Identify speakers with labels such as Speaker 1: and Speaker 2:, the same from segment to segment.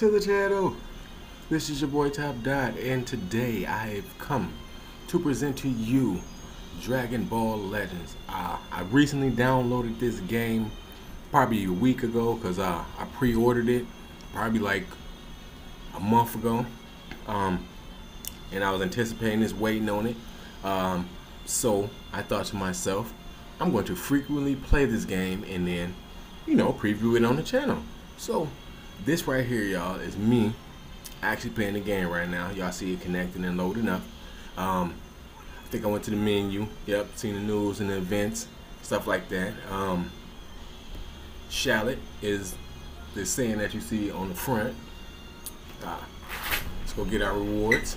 Speaker 1: to the channel. This is your boy Top Dot, and today I have come to present to you Dragon Ball Legends. Uh, I recently downloaded this game probably a week ago because uh, I pre-ordered it probably like a month ago. Um, and I was anticipating this, waiting on it. Um, so I thought to myself, I'm going to frequently play this game and then, you know, preview it on the channel. So this right here, y'all, is me actually playing the game right now. Y'all see it connecting and loading up. Um, I think I went to the menu. Yep, seen the news and the events, stuff like that. Um, Shallot is the saying that you see on the front. Uh, let's go get our rewards.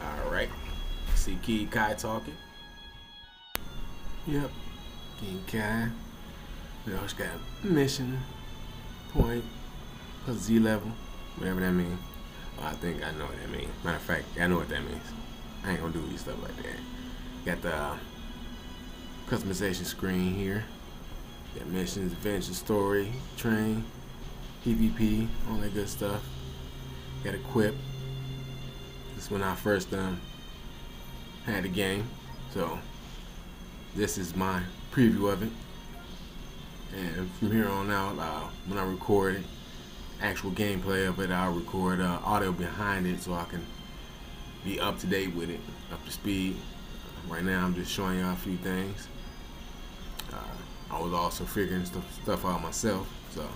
Speaker 1: All right. See Kid Kai talking. Yep. Kid Kai. We also got mission, point, plus Z level, whatever that means. Well, I think I know what that means. Matter of fact, I know what that means. I ain't gonna do these stuff like that. Got the uh, customization screen here. Got missions, adventure, story, train, PvP, all that good stuff. Got equip. This is when I first um, had the game. So this is my preview of it. And from here on out, uh, when I record actual gameplay of it, I'll record uh, audio behind it so I can be up to date with it, up to speed. Right now, I'm just showing y'all a few things. Uh, I was also figuring stuff, stuff out myself, so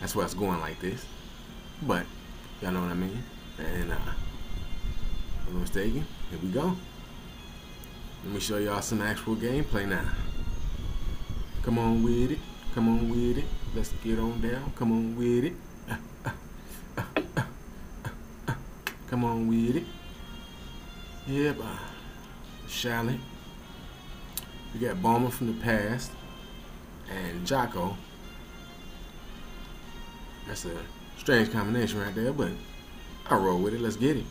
Speaker 1: that's why it's going like this. But y'all know what I mean. And uh, I'm mistaken, here we go. Let me show y'all some actual gameplay now. Come on with it. Come on with it. Let's get on down. Come on with it. Come on with it. Yep. Shallot. We got Bomber from the past. And Jaco. That's a strange combination right there, but I roll with it. Let's get it.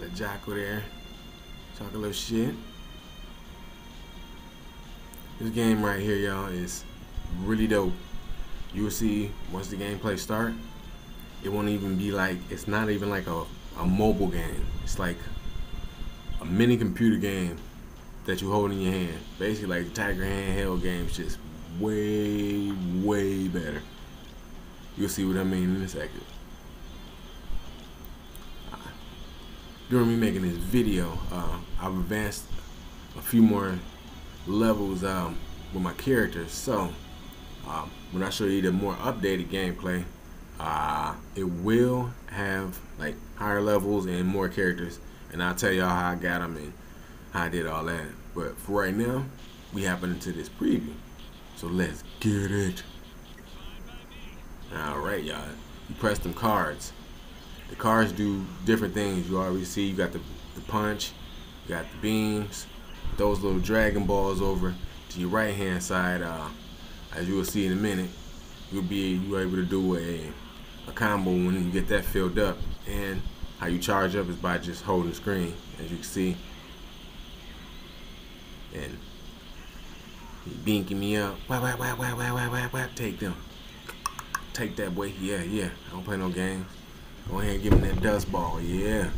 Speaker 1: Let Jaco there. Talk a little shit. This game right here, y'all, is really dope. You will see once the gameplay start, it won't even be like, it's not even like a, a mobile game. It's like a mini computer game that you hold in your hand. Basically like the Tiger handheld games, just way, way better. You'll see what I mean in a second. During me making this video, uh, I've advanced a few more levels um, with my characters. So um, when I show you the more updated gameplay, uh, it will have like higher levels and more characters, and I'll tell y'all how I got them and how I did all that. But for right now, we happen into this preview. So let's get it. All right, y'all. You press them cards. The cards do different things. You already see. You got the, the punch. You got the beams those little Dragon Balls over to your right hand side, uh, as you will see in a minute, you'll be you able to do a, a combo when you get that filled up. And how you charge up is by just holding the screen, as you can see. And he binking me up. Whap, whap, whap, whap, whap, whap, whap. Take them. Take that boy. Yeah, yeah. I don't play no games. Go ahead and give him that dust ball. Yeah.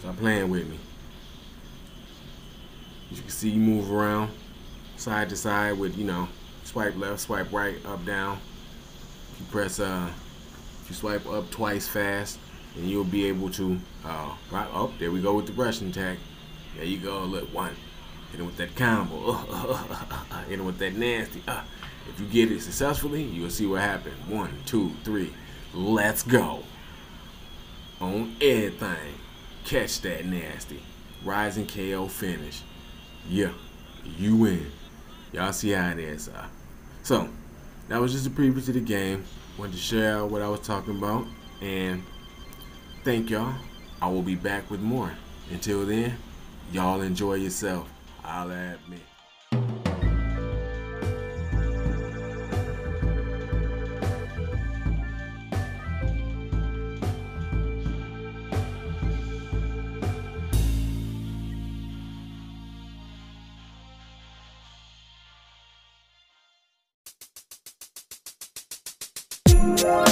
Speaker 1: Stop playing with me. As you can see, you move around side to side with, you know, swipe left, swipe right, up, down. If you press, uh, if you swipe up twice fast, then you'll be able to, uh, right, oh, there we go with the brushing attack. There you go, look, one. Hit him with that combo. hit him with that nasty. Uh. If you get it successfully, you'll see what happened. One, two, three. Let's go. On everything. Catch that nasty. Rising KO finish yeah, you win. Y'all see how it is. Uh, so, that was just a preview to the game. Wanted to share what I was talking about. And thank y'all. I will be back with more. Until then, y'all enjoy yourself. I'll admit. Peace.